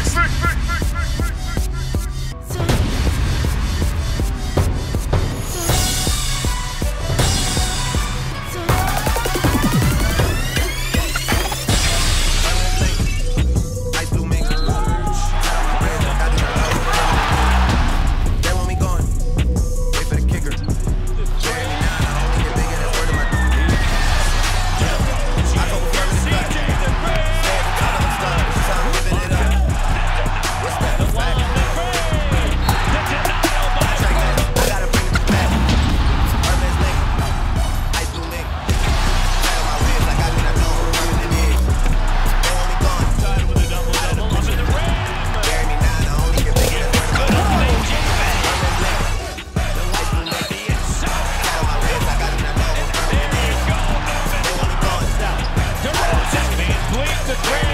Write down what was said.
mix, mix, mix. the ground.